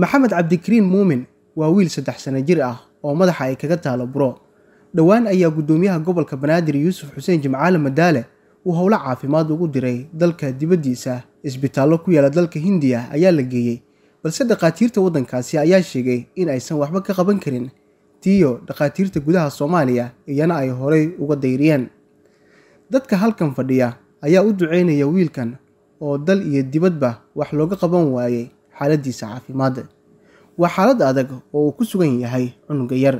maxamed cabdikariin muumin waa wiil saddex sano jir ah oo madaxa ay kaga taalo buro. Dhowaan ayaa guddoomiyaha gobolka banaadir yuusuf xuseen jimcaale madaale uu howlo caafimaad ugu diray dalka dibaddiisa. Isbitaallo ku yaalla dalka hindiya ayaa la geeyey balse dhakhaatiirta waddankaasi ayaa sheegay in aysan waxba ka qaban karin. Tiiyo dhakhaatiirta gudaha soomaaliya iyana ay horay uga dayriyeen. Dadka halkan fadhiya ayaa u duceynaya wiilkan oo dal iyo dibadba wax looga qaban waayey xaaladiisa caafimaad. Waa xaalad adag oo uu ku sugan yahay cunuga yar.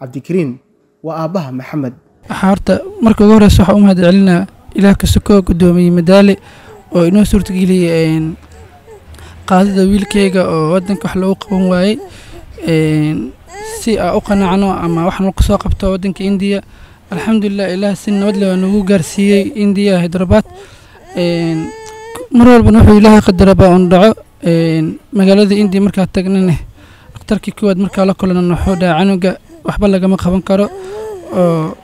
Cabdikariin waa aabbaha maxamed. Waxaa horta marka ugu horeysa waxaa u mahad celinaa ilaah ka sokoo guddoomiyey madaale oo inoo suurtageliyey qaadida wiilkeyga oo waddanka wax loogu qaban waayey si aa u qanacno ama wax noo ka soo qabto waddanka indiya. Alxamdulilah ilaah si nabadle waa nagu gaarsiiyey indiya hydrabaad mar walbana wuxuu ilaahay qadaraba oon dhaco magaalada indiya markaa tagnane dhakhtarkii kuwaad markaa la kulan wuxuu dhaha canuga waxba lagama qaban karo. Oo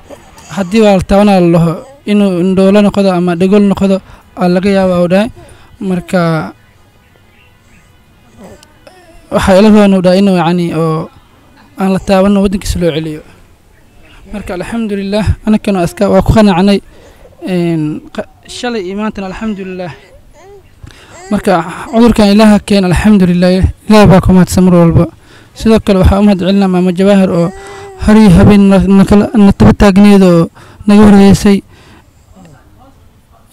haddii waa la taabanaa la dhaho inuu indhoolo noqdo ama dhegol noqdo aa laga yaaba u marka waxaa ila rabaan u inuu yacni oo aan la taabanno waddankiisa loo celiyo. Marka alxamdulilah anakana iska waa ku qanacnay shalay iyo maantana marka cudurkan ilaaha keen alxamdulilah ilaah baa ku mahadsan mar walba. Sidoo kale waxaa u mahad celinaa maamo jawaahir oo hariyo habeen na taba taagneeda oo naga horreysay.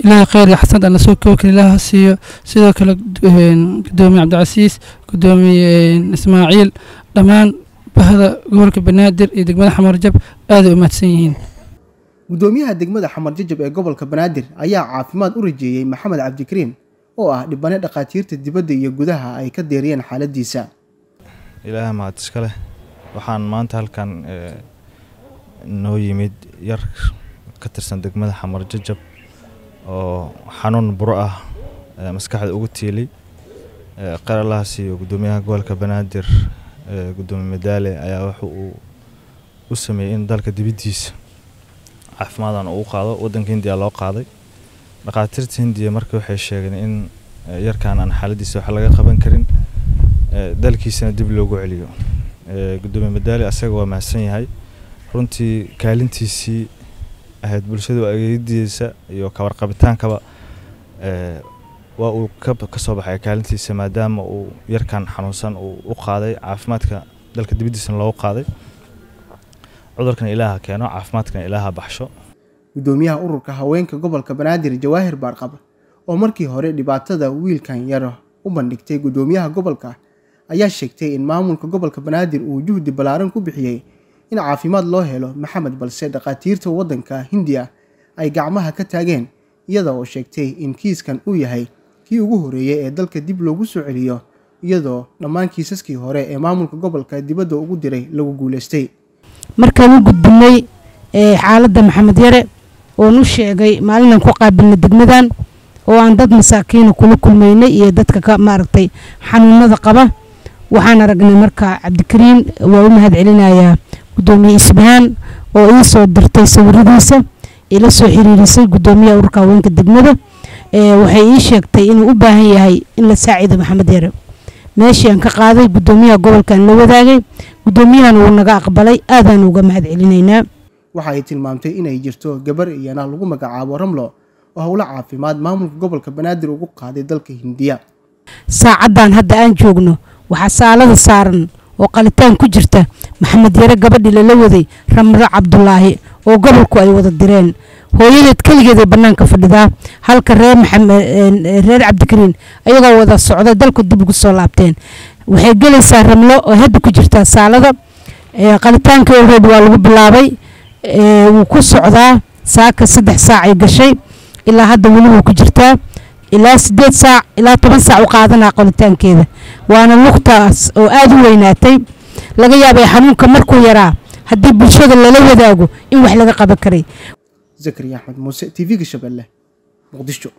Ilaahay kheyr iyo xasanad aan la soo koobi kara ilaaha siiyo. Sidoo kale gudoomiye cabdicasiis gudoomiye ismaaciil dhammaan bahda gobolka banaadir iyo degmada xamarjab aaday u mahadsan yihiin. Guddoomiyaha degmada xamarjajab ee gobolka banaadir ayaa caafimaad u rajeeyey maxamed cabdikariin oo ah dhibane dhakhaatiirta dibadda iyo gudaha ay ka deeriyeen xaaladiisa. Ilaaha mahad iska leh. Waxaan maanta halkan noo yimid yar ka tirsan degmada xamarjajab oo xanuun buro ah maskaxda ugu tiilay qar allaha siiyo guddoomiyaha gobolka banaadir guddoomiye madaale ayaa wuxu uu u sameeyey in dalka dibaddiisa caafimaadaan uu qaado waddanka hindiya loo qaaday dhakhaatiirta hindiya marka waxay sheegeen in yarkan aan xaaladiisa wax laga qaban karin dalkiisana dib loogu celiyo. Guddoomiye madaale asaga waa mahadsan yahay. Runtii kaalintiisii ahayd bulshadu ageediisa iyo kawarqabitaankaba waa uu ka soo baxay kaalintiisa maadaama uu yarkan xanuunsan uu u qaaday caafimaadka dalka dibaddiisana loogu qaaday. Cudurkan ilaaha keeno caafimaadkana ilaaha baxsho guddoomiyaha ururka haweenka gobolka banaadir jawaahir baarqab oo markii hore dhibaatada wiilkan yar u bandhigtay guddoomiyaha gobolka ayaa sheegtay in maamulka gobolka banaadir uu juhdi ballaaran ku bixiyey in caafimaad loo helo maxamed balse dhakhaatiirta waddanka hindiya ay gacmaha ka taageen iyada oo sheegtay in kiiskan uu yahay kii ugu horreeyey ee dalka dib loogu soo celiyo iyadoo dhammaan kiisaskii hore ee maamulka gobolka dibadda ugu diray lagu guulaystay markaan u gudbinay xaaladda maxamed yare oon u sheegay maalinaan ku qaabilnay degmadan oo aan dad masaakiina kula kulmaynay iyo dadka maaragtay xanuunada qaba. Waxaan aragnay marka cabdikariin waa u mahad celinayaa guddoomiye isbahaan oo ii soo dirtay sawiradiisa ila soo xiriirisay guddoomiyaha ururka haweenka degmada. Waxay ii sheegtay inuu u baahan yahay in la saacido maxamed yare. Meeshii aan ka qaaday guddoomiyaha gobolkaan la wadaagay guddoomiyahan wuu naga aqbalay aadaan uga mahad celinaynaa waxa ay tilmaamtay inay jirto gabar iyana lagu magacaabo ramlo oo howlo caafimaad maamulka gobolka banaadir ugu qaaday dalka hindiya. Saacaddan hadda aan joogno. Waxaa saalada saaran oo qalitaan ku jirta maxamed yare gabadhii lala waday ramlo cabdulaahi oo gobolku ay wada direen. Hooyadeed keligeeday bannaanka fadhidaa halka reer reer cabdikariin ayagoo wada socda dalku dib ugu soo laabteen. Waxay gelaysaa ramlo oo hadda ku jirtaa saalada qalitaanka oreed waa lagu bilaabay wuu ku socdaa saaka saddex saacay gashay ilaa hadda weli wuu ku jirtaa ilaa sideed saac ilaa toban saac u qaadanaa qalitaankeeda waana luqtaas oo aada u weynaatay. Laga yaabay xanuunka markuu yaraa haddii bulshada lala wadaago in wax laga qaban karay. Zakariya axmed muuse t v-ga shabeelle muqdisho